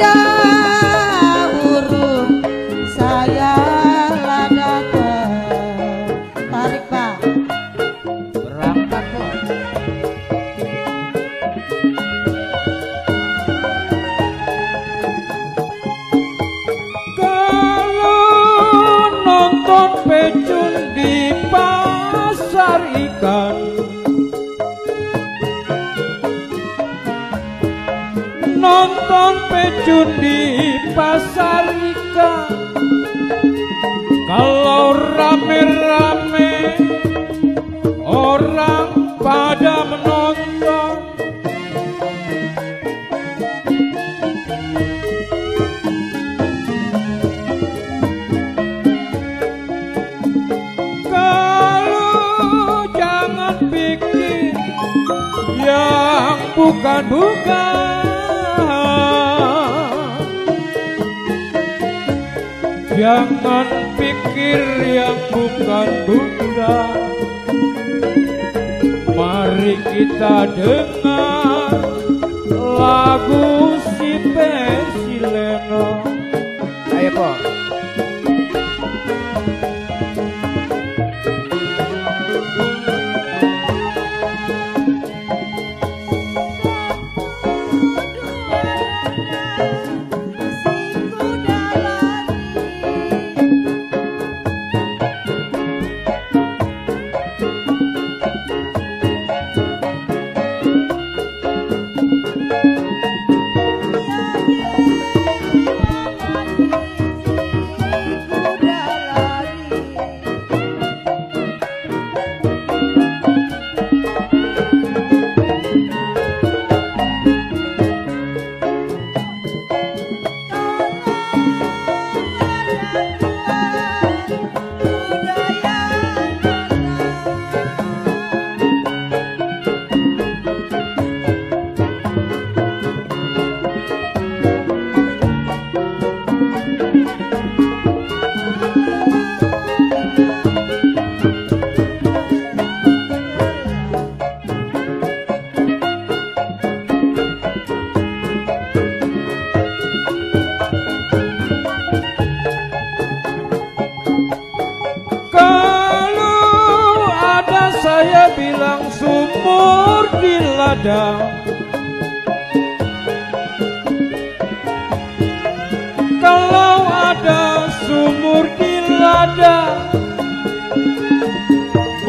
tidak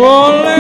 Full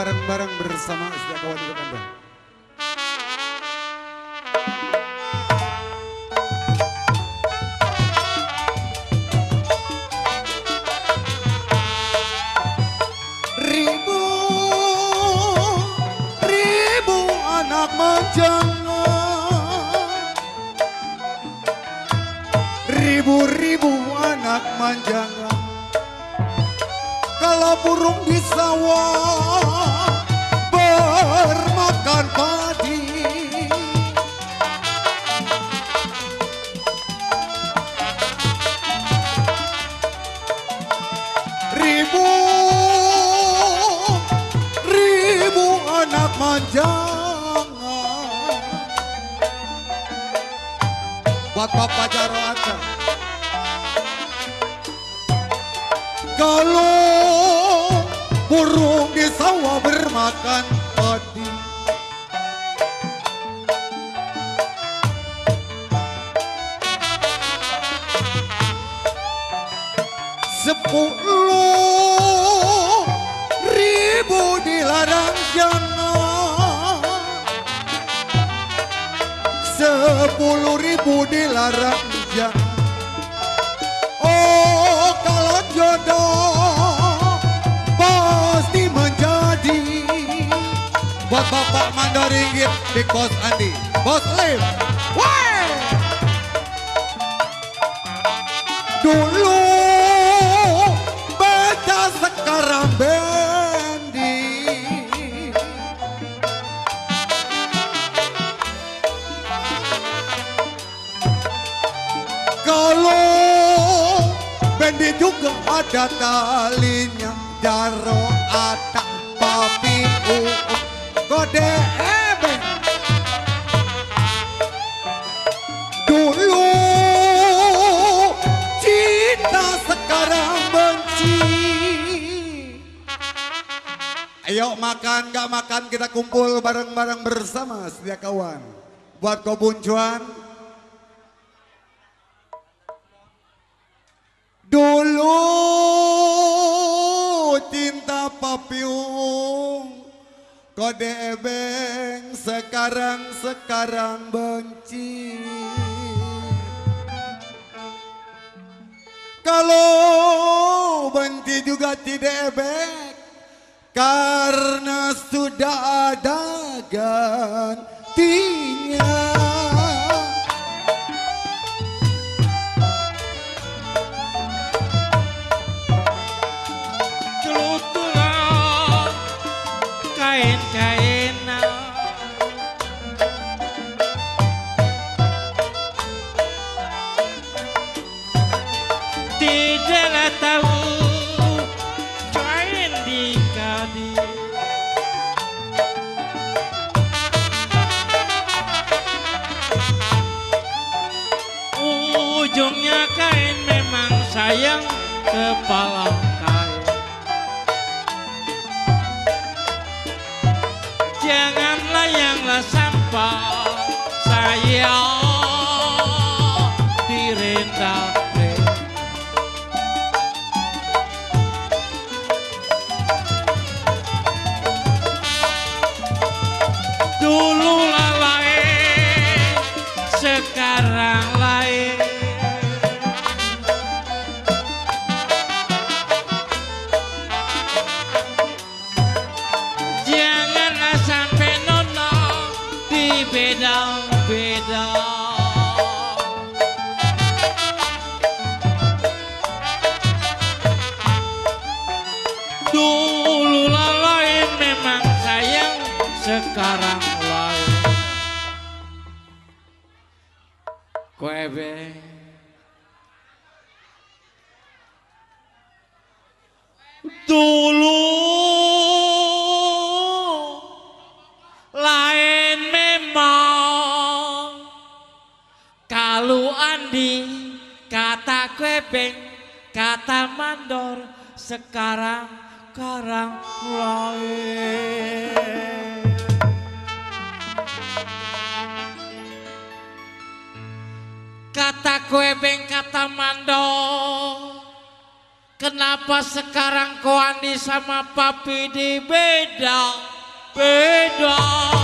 bareng-bareng bersama setiap kawan Dulu sekarang benci. Ayo makan gak makan kita kumpul bareng-bareng bersama setia kawan. Buat kau buncuan. Dulu papiung. Kode ebeng sekarang-sekarang benci. Kalau benci juga tidak ebek Karena sudah ada gantinya sayang kepala sekarang karang lain kata kuebeng kata mandor Kenapa sekarang kau Andi sama papi di beda? Beda.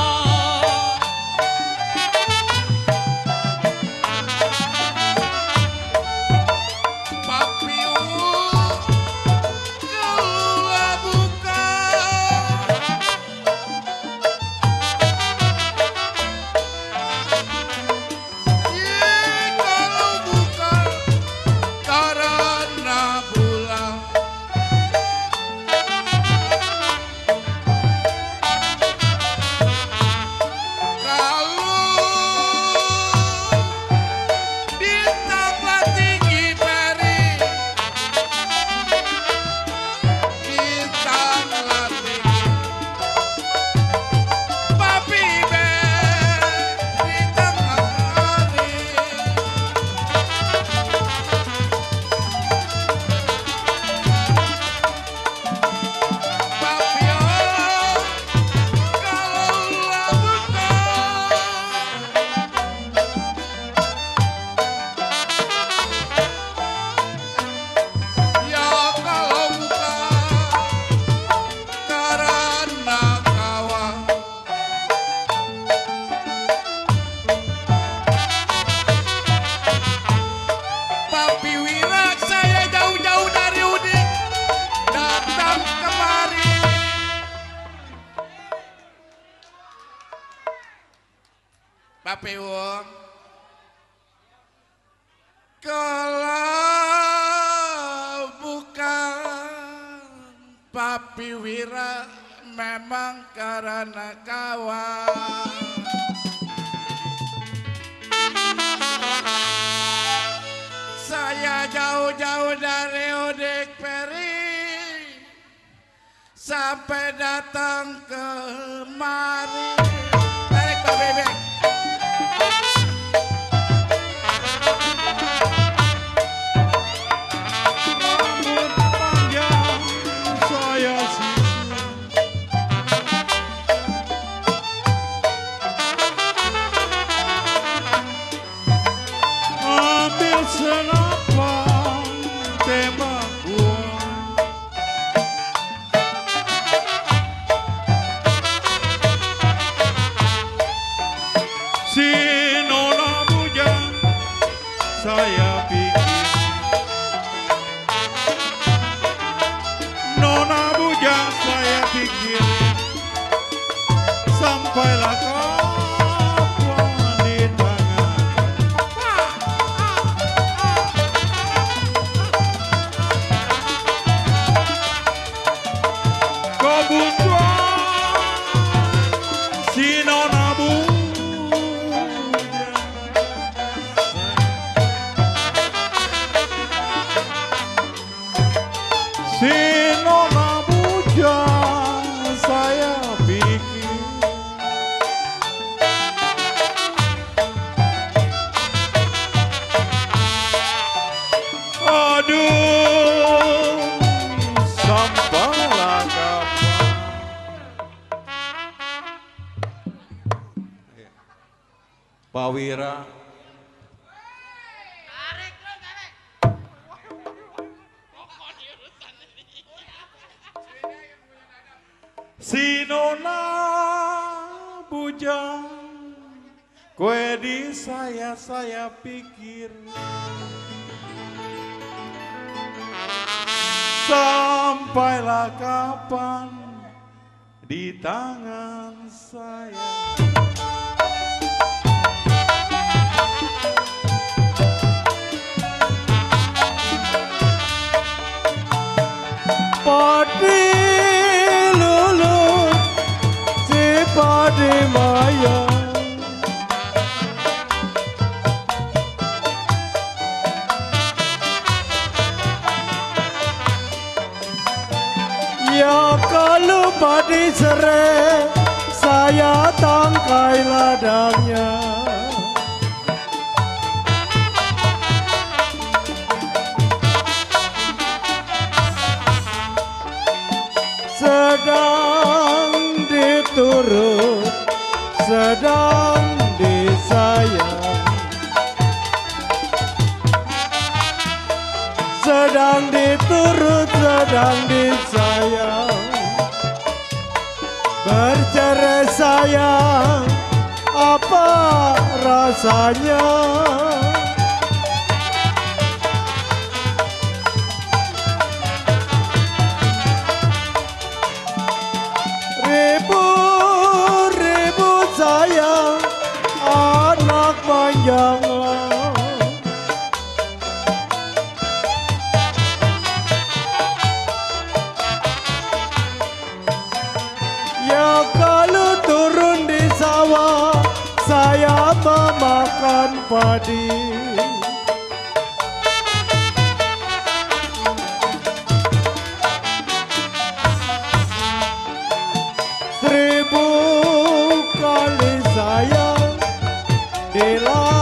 Dilan.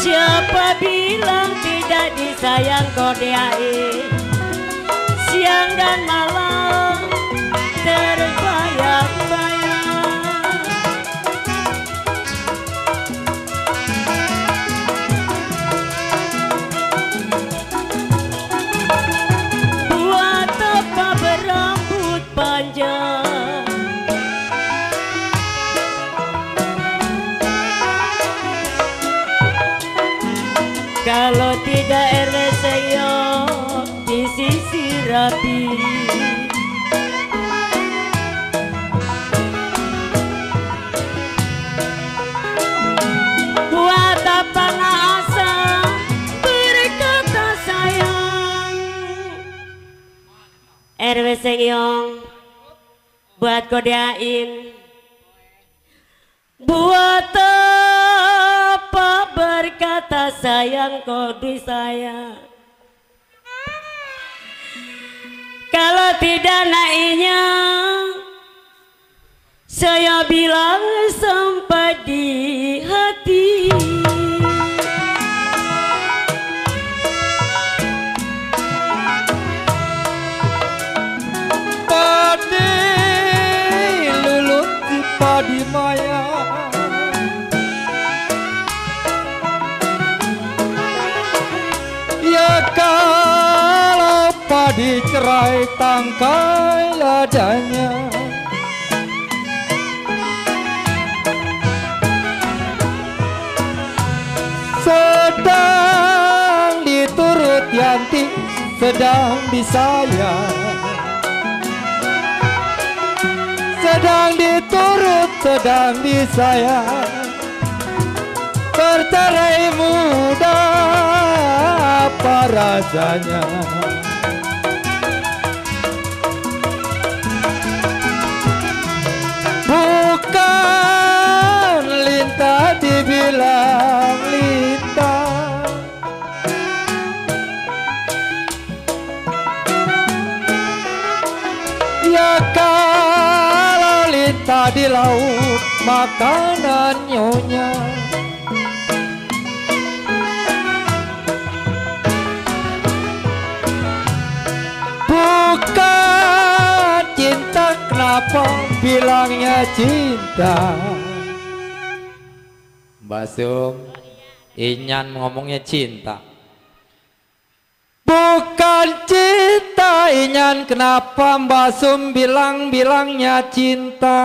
Siapa bilang tidak disayang kau Siang dan malam. seyong buat kodain buat apa berkata sayang kodui saya kalau tidak naiknya dicerai tangkai ladanya. Sedang diturut Yanti sedang disayang. Sedang diturut sedang disayang. Bercerai muda apa rasanya laut makanan nyonya. Bukan cinta kenapa bilangnya cinta? Mbak Sum, Inyan ngomongnya cinta. Bukan cinta inyan kenapa Mbak Sum bilang-bilangnya cinta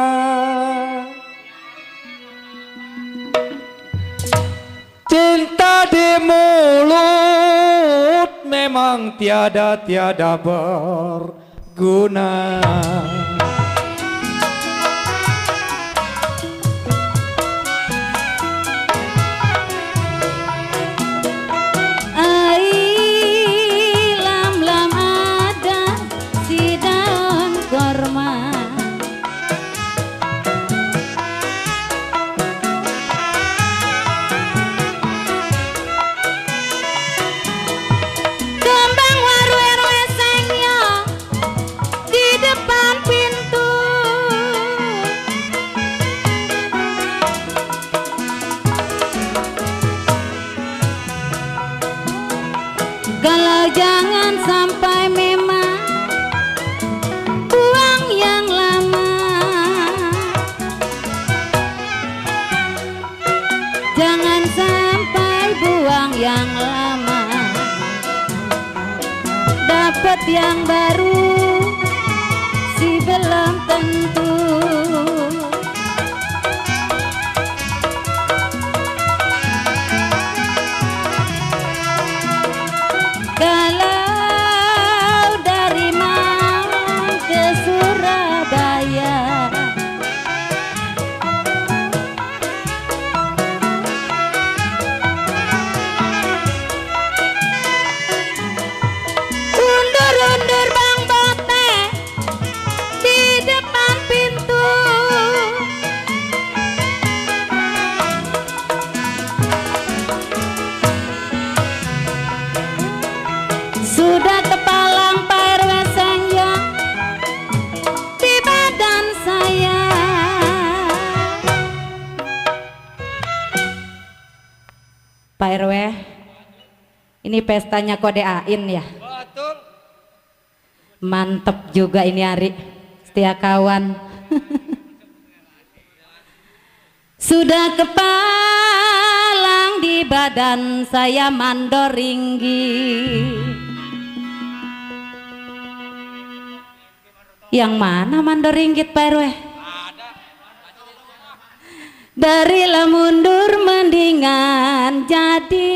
mulut memang tiada-tiada berguna yang baru ini pestanya kode AIN ya. Betul. Mantep juga ini Ari. Setia kawan. Sudah kepalang di badan saya mandor ringgi Yang mana mandor ringgit Pak RW? Dari lah mundur mendingan jadi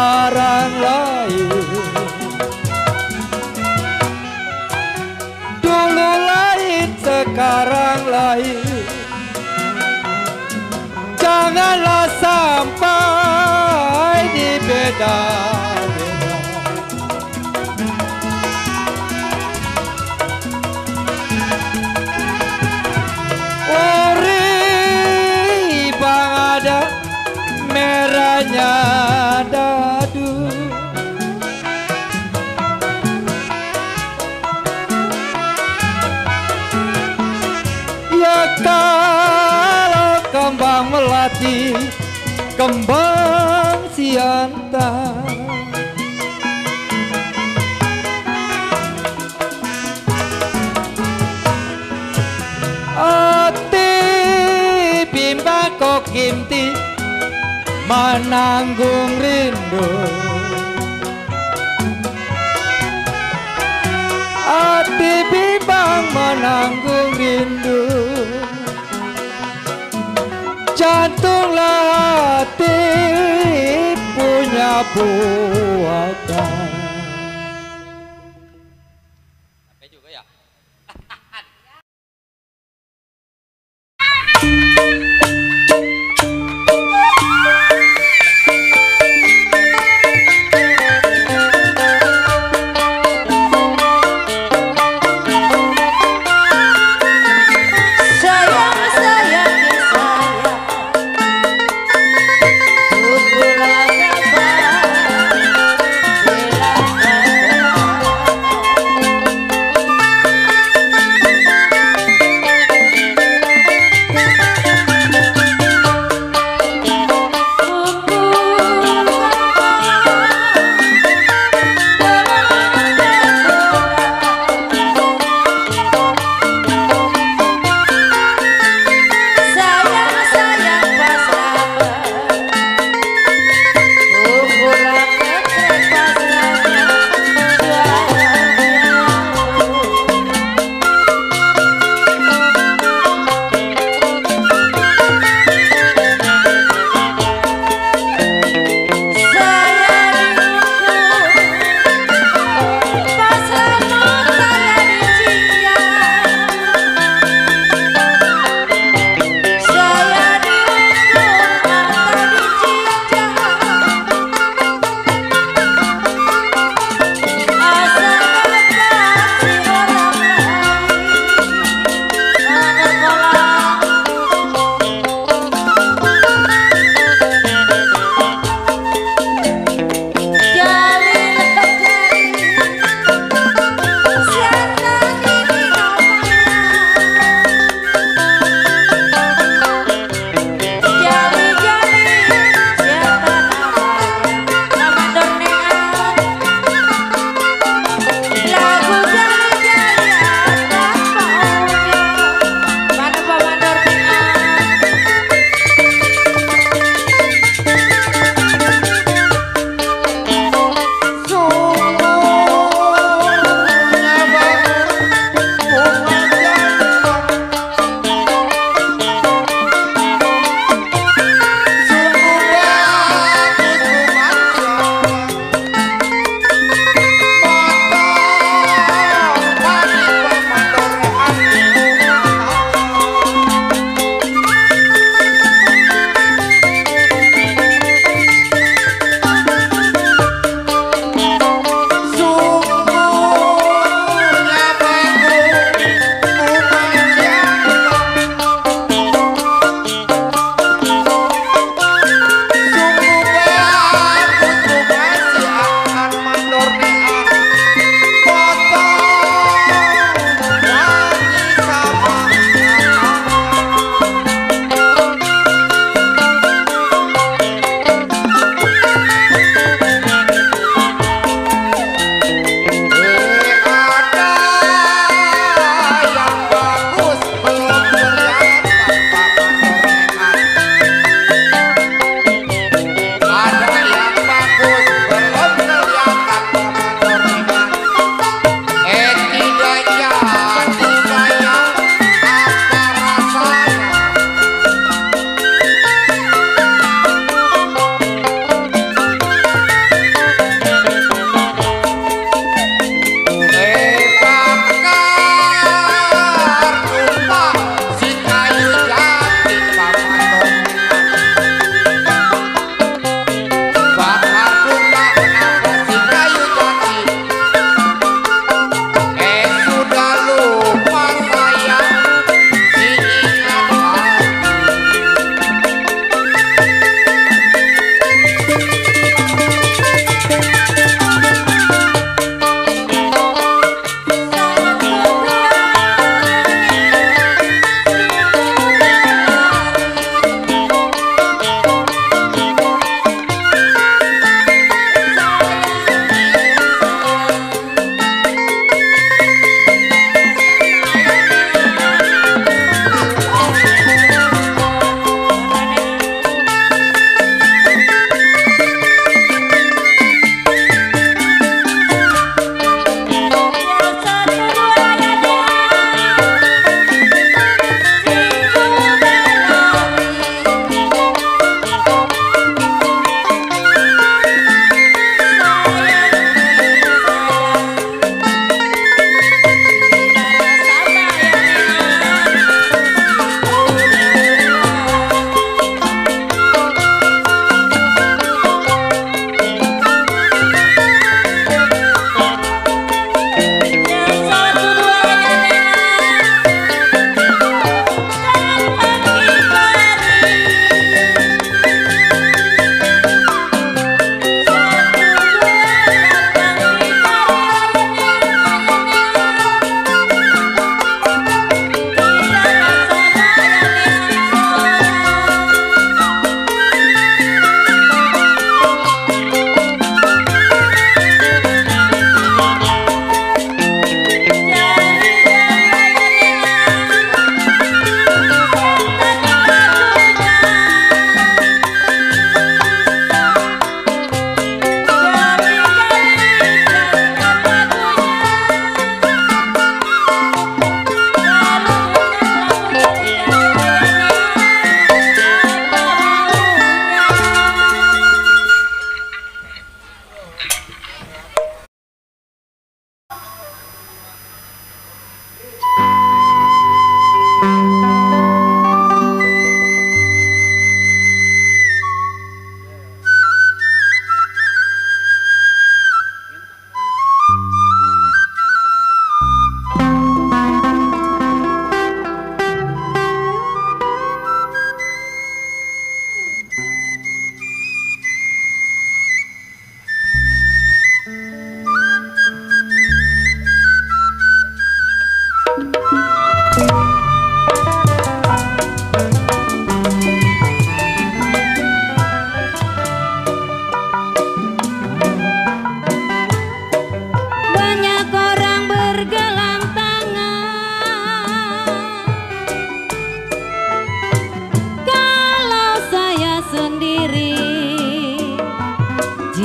Sekarang lain. Dulu lain sekarang lain. Janganlah sampai dibeda menanggung rindu. Ati bimbang menanggung rindu. Jantunglah hati punya buatan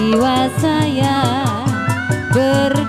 jiwa saya ber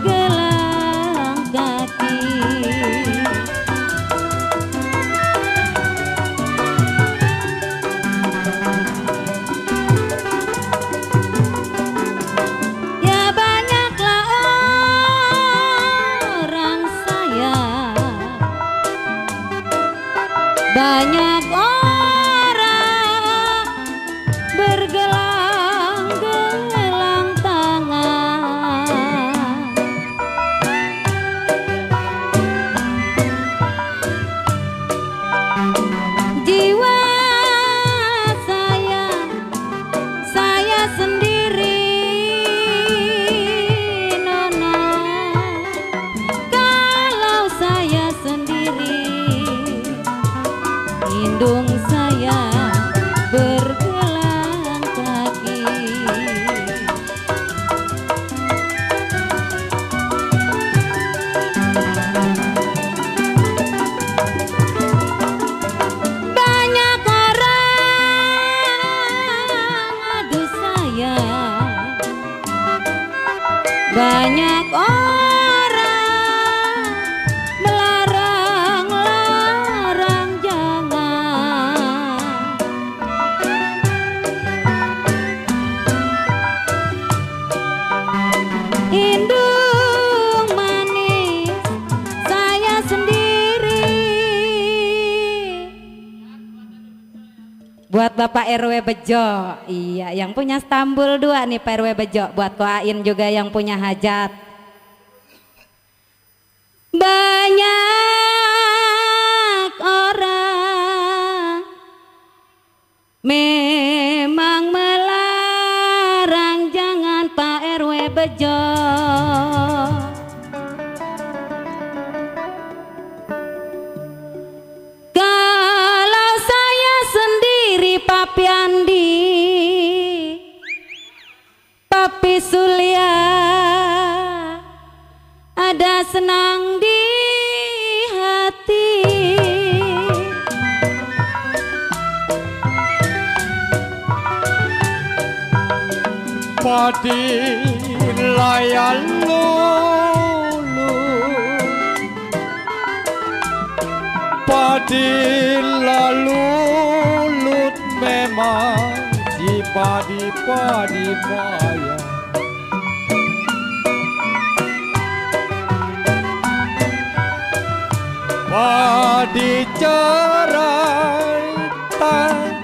Bejo, iya yang punya Stambul dua nih Pak RW Bejo. Buat Koain juga yang punya hajat.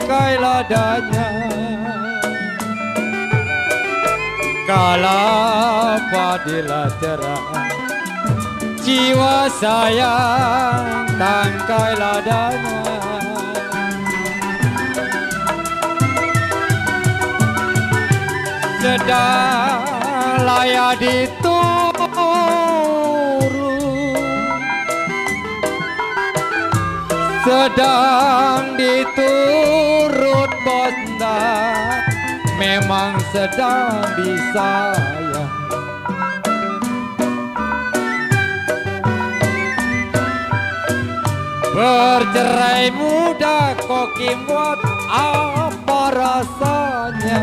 Tangkai ladanya kala padilah cerah jiwa sayang tangkai ladanya sedang layak diturun sedang diturut bonda memang sedang disayang Bercerai muda kok buat apa rasanya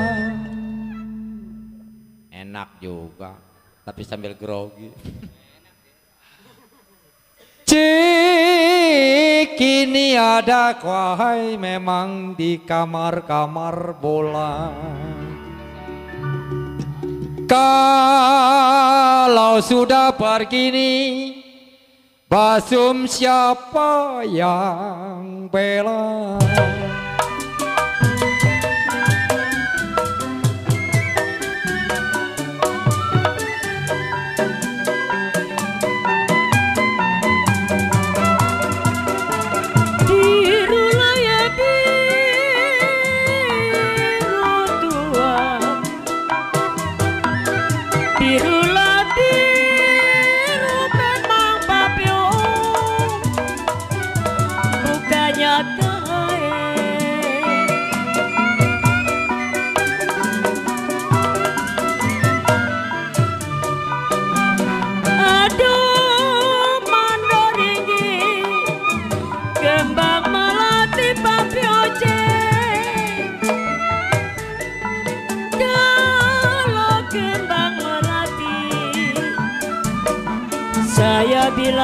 Enak juga, tapi sambil grogi. Kini ada kuahai memang di kamar-kamar bola. Kalau sudah begini Basum siapa yang bela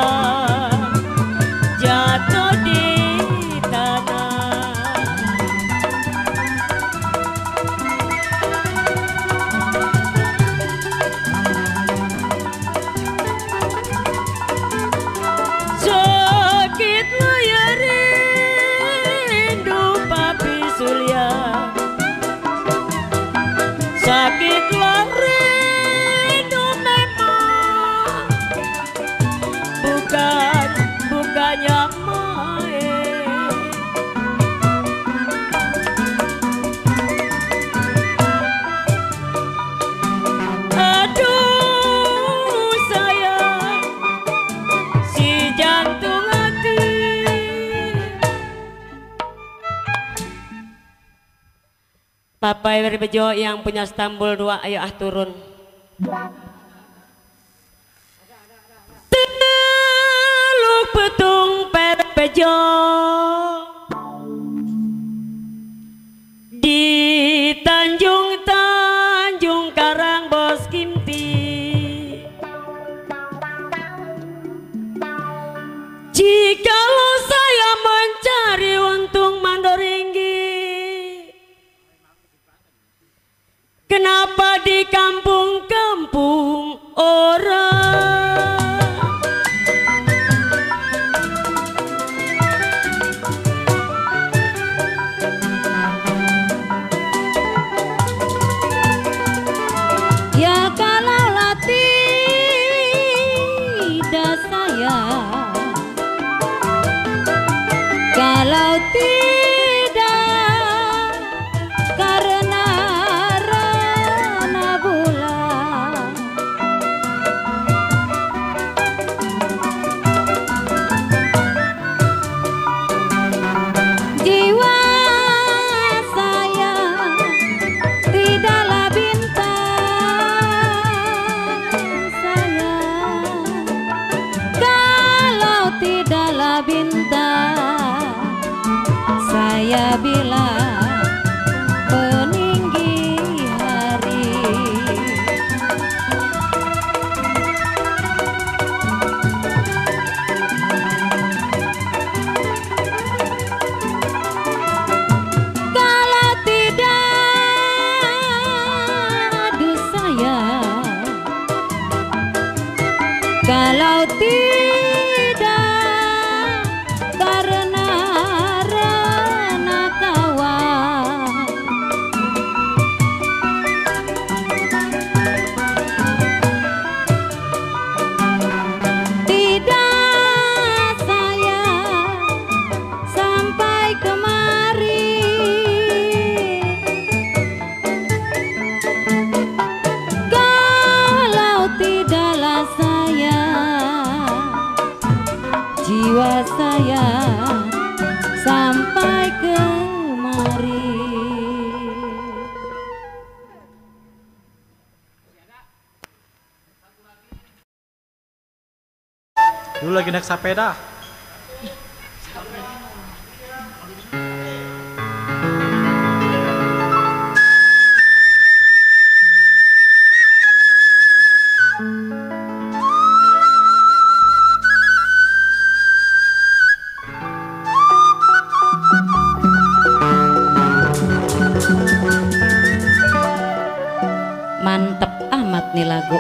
Saya Papa Berbejo yang punya Stambul 2 ayo ah turun. Teluk petung Berbejo di Tanjung Kenapa di kampung-kampung orang naik sepeda. Mantep amat nih lagu.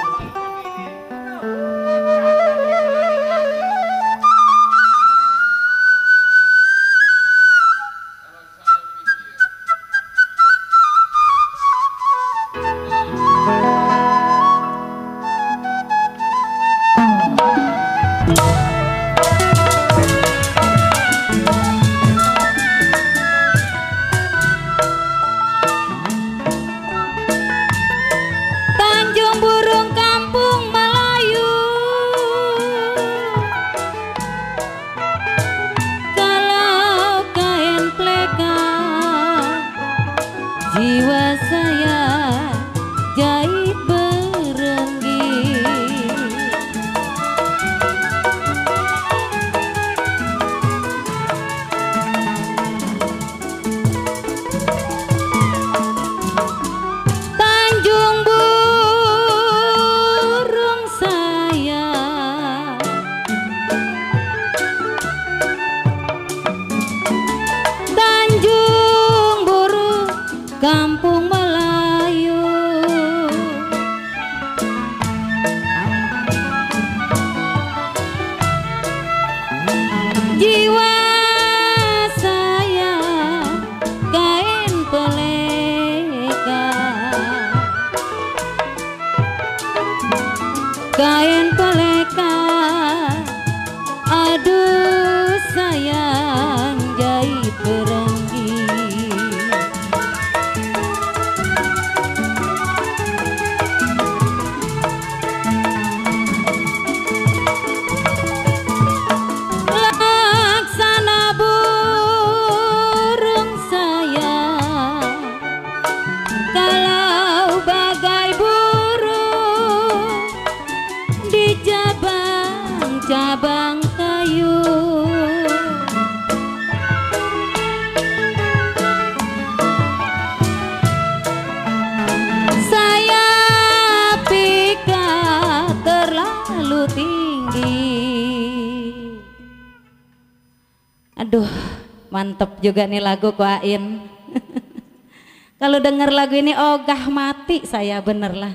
Juga nih lagu ku Ain. Kalau denger lagu ini ogah mati saya bener lah.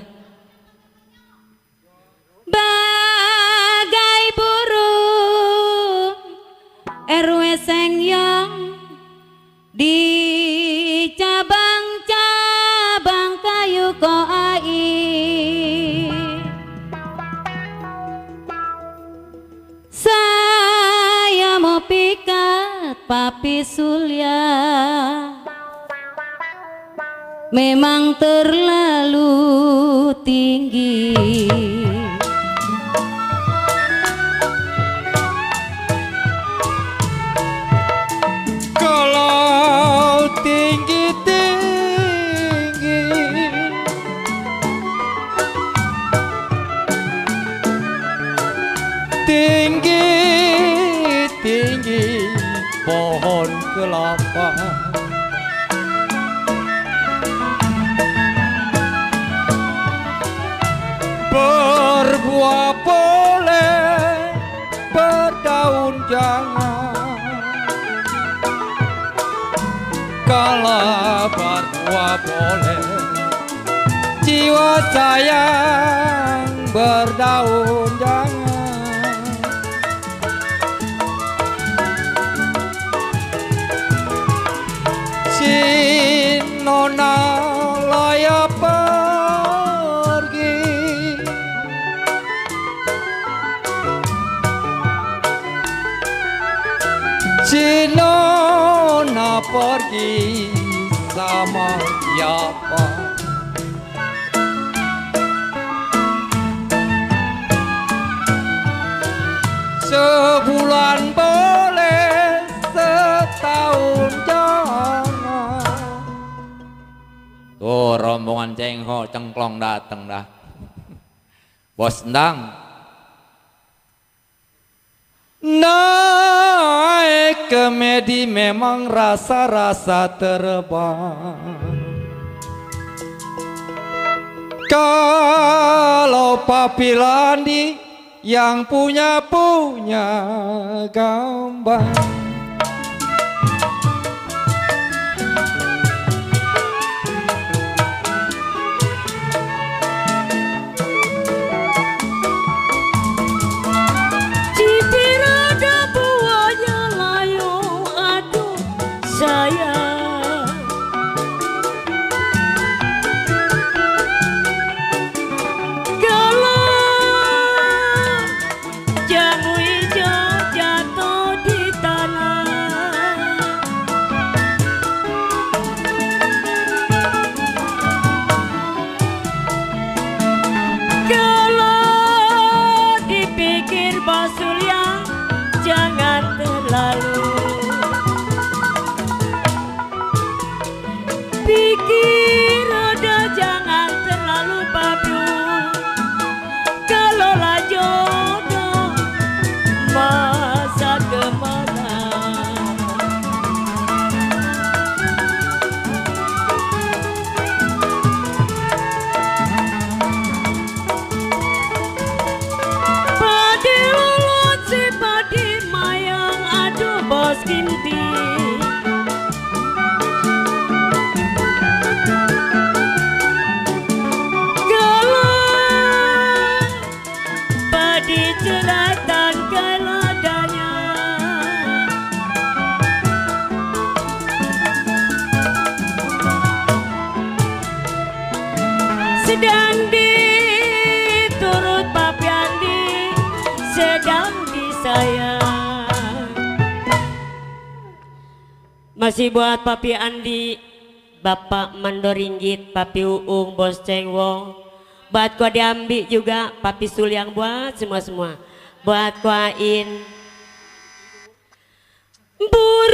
Bagai burung RW Sengyong di cabang-cabang kayu koai saya mau pikat papi Surya memang terlalu tinggi sayang berdaun cengho cengklong dateng dah. Bos Endang, Naik ke Medi memang rasa-rasa terbang. Kalau Papi Landi yang punya-punya gambar masih buat Papi Andi Bapak Mandoringgit Papi Uung Bos Cengwong. Buat kau diambil juga Papi Suliang buat semua-semua. Buat kuain burung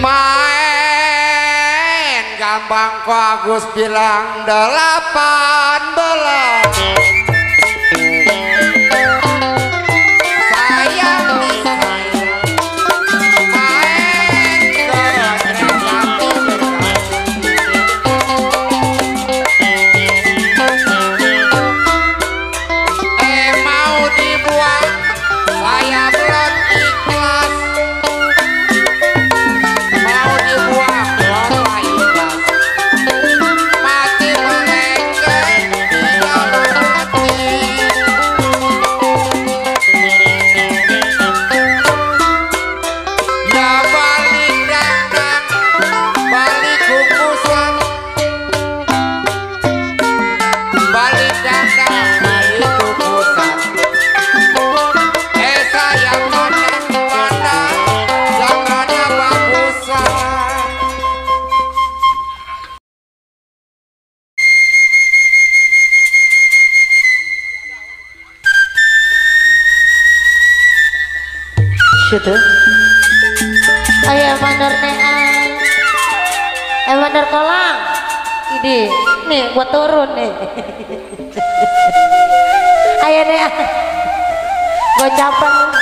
main gampang kok Agus bilang delapan belas Ini, nih gua turun nih. Ayo nih. Gua capek.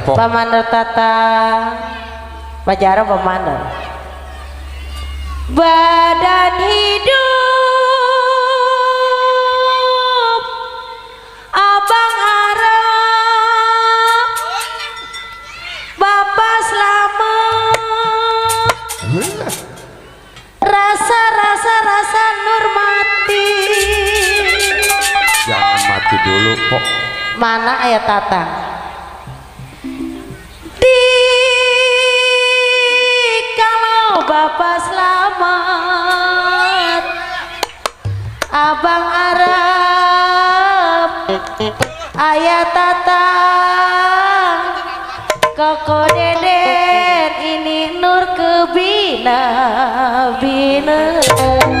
Pok. Pamandor Tata. Bajara Pamandor Badan hidup Abang Arab. Bapak selamat. Rasa rasa rasa nur mati. Jangan mati dulu Pok. Mana ayat Tata? Ayat Tata. Koko Deden ini nur kebina bina. Mama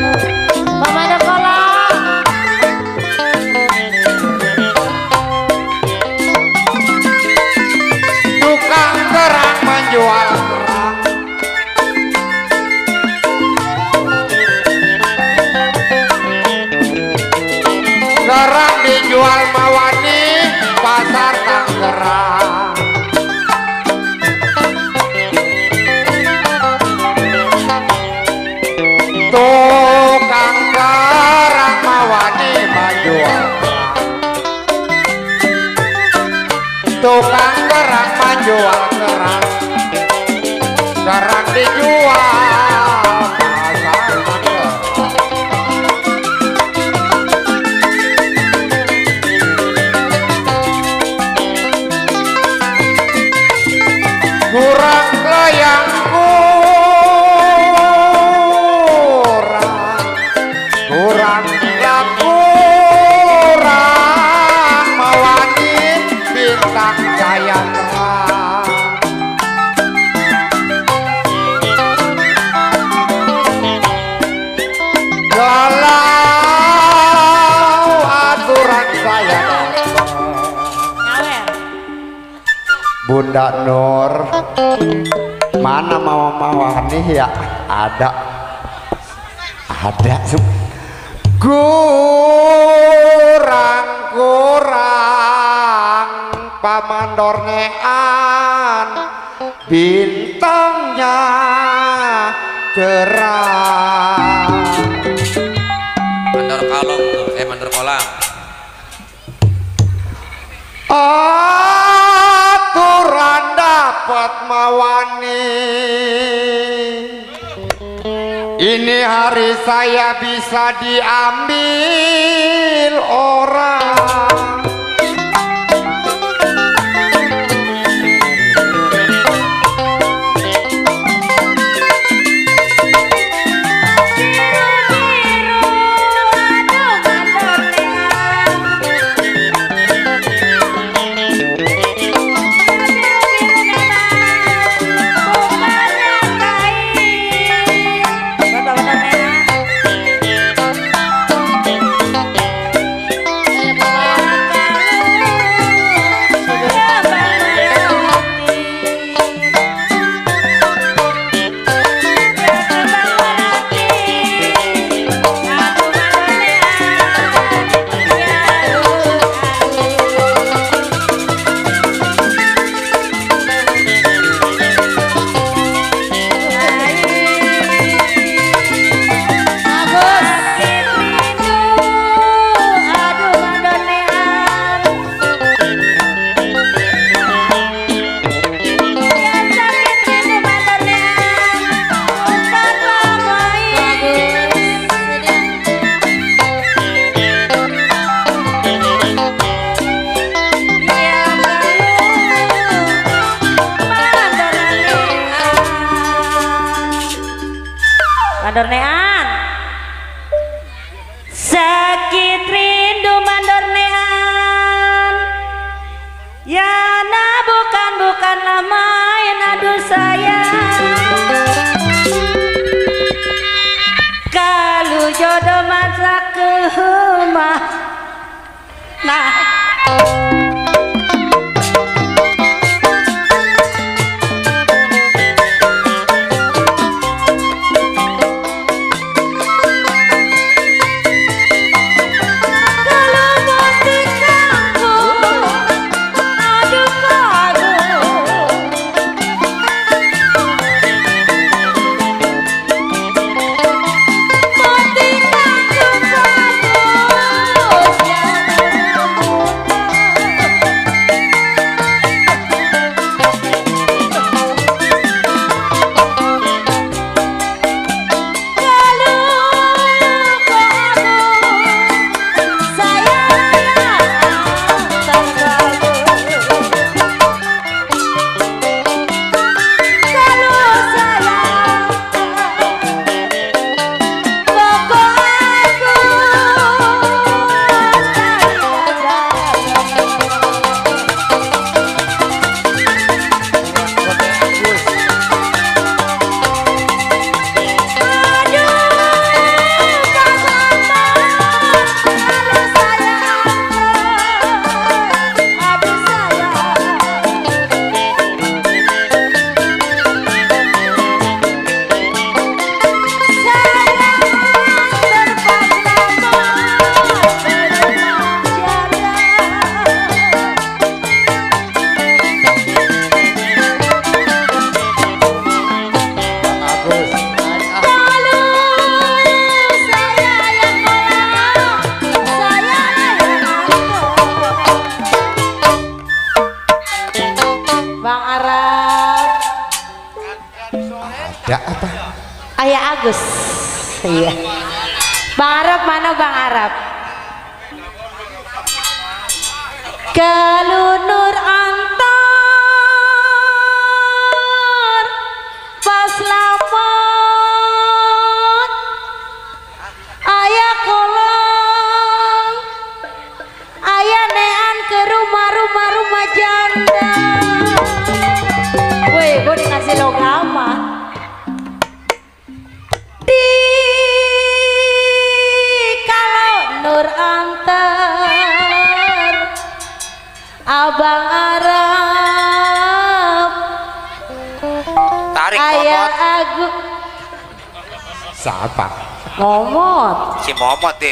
Bunda Nur. Mana mau mawani ya? Ada. Ada kurang kurang pamandornean bintangnya terang dapat mawani. Ini hari saya bisa diambil orang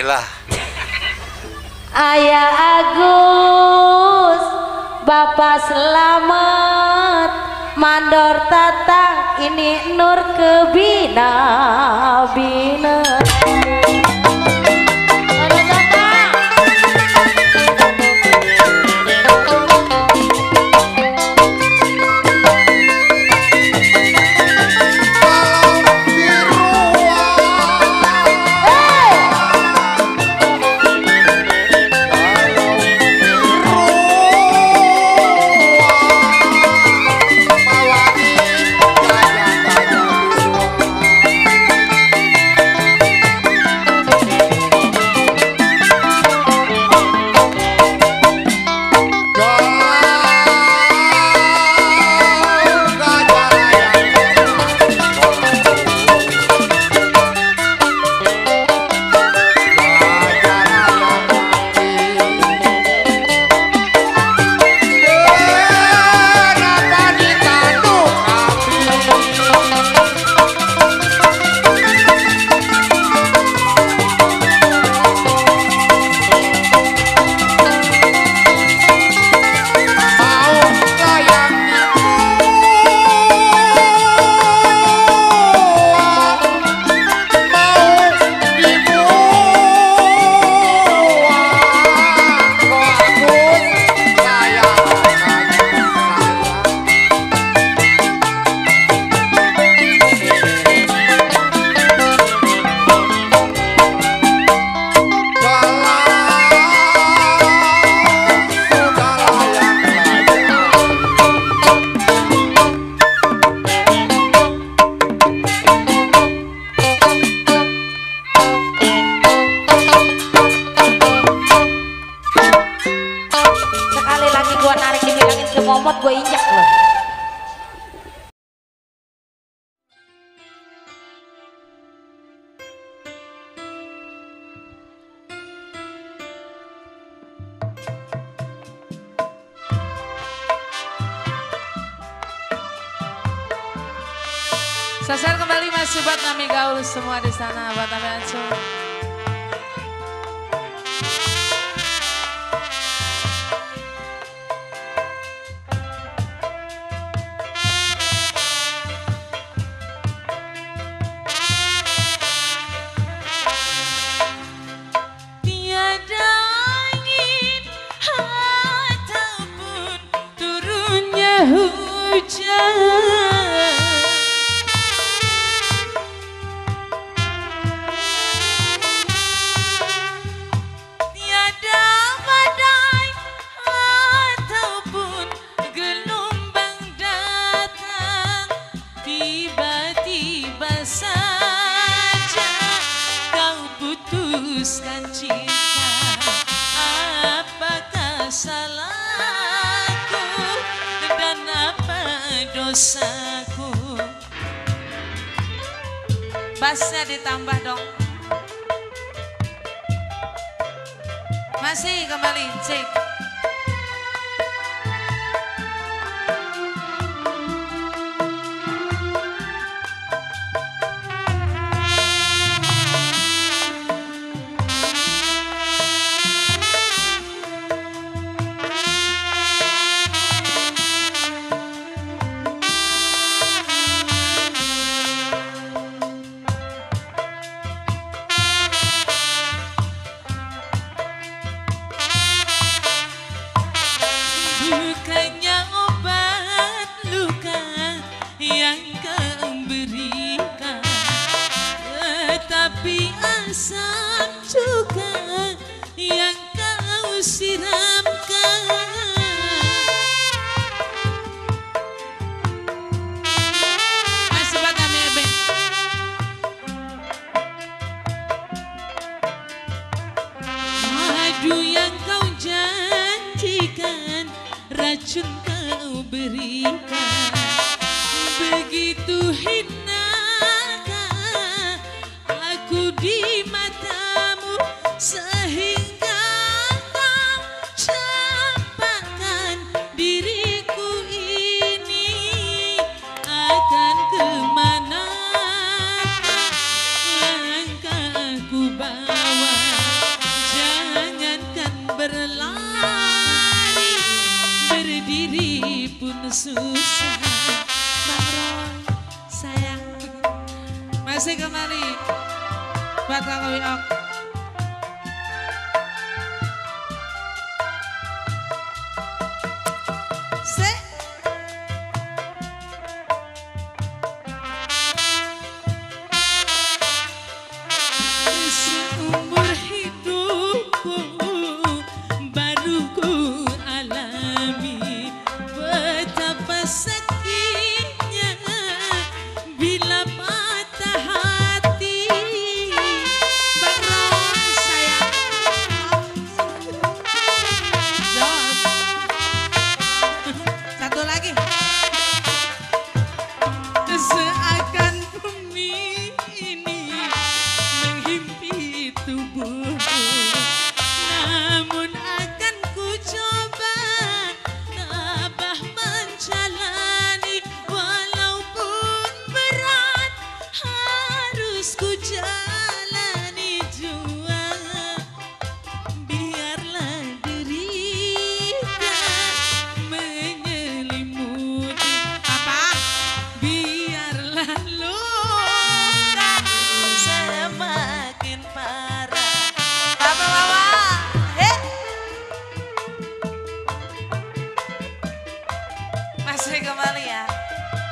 tela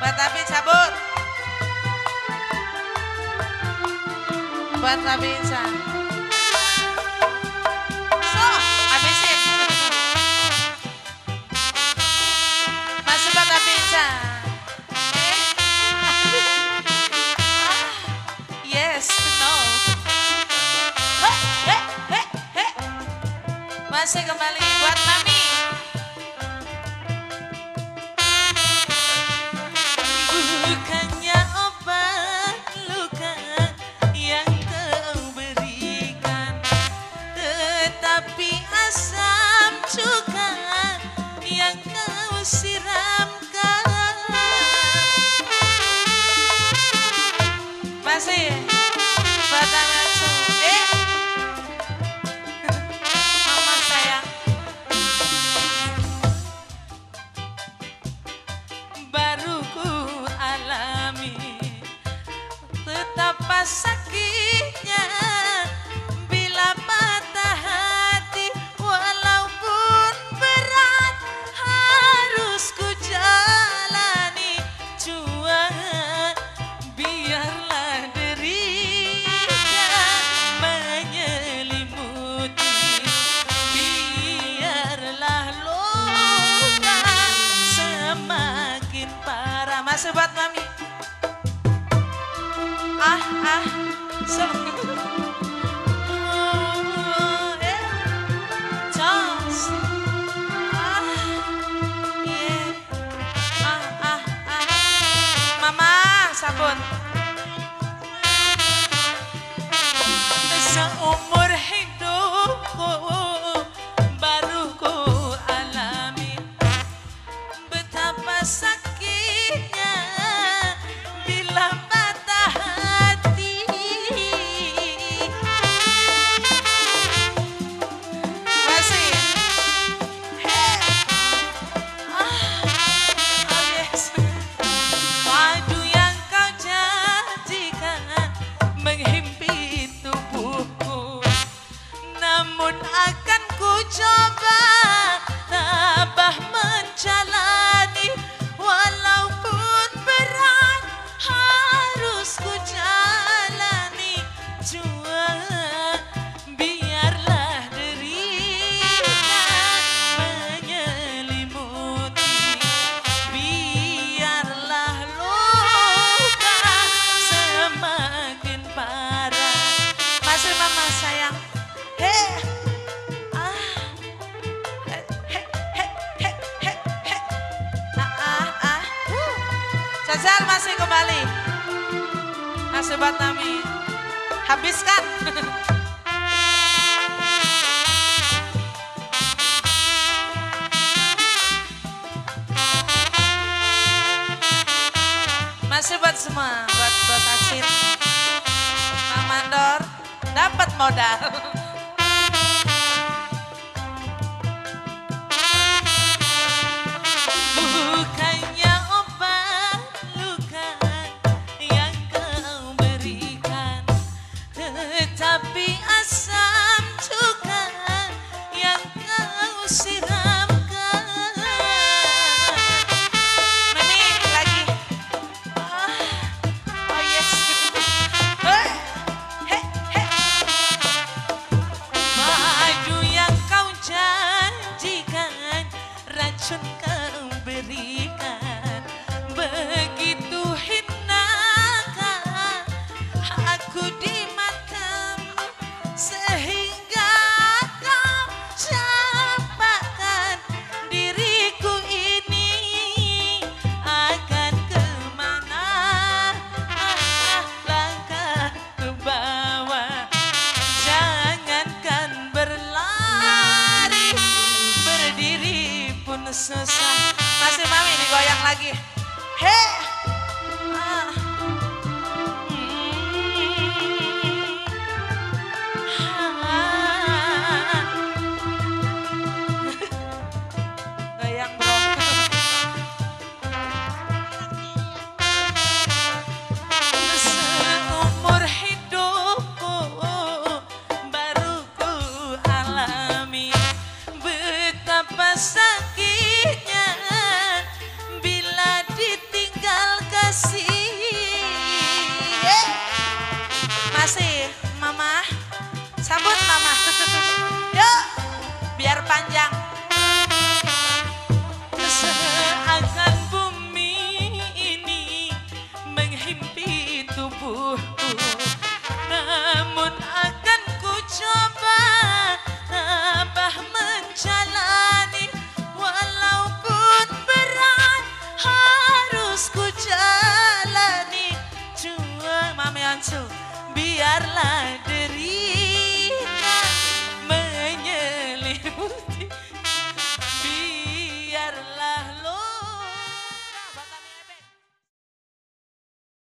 Buat Abi sabur. Buat Abi insya lama sayang. Heh. Ah. Heh, heh, heh, heh, heh. Ah, ah, ah. Jajal masih kembali. Nasibat Nami. Habiskan. Masih buat semua. modal.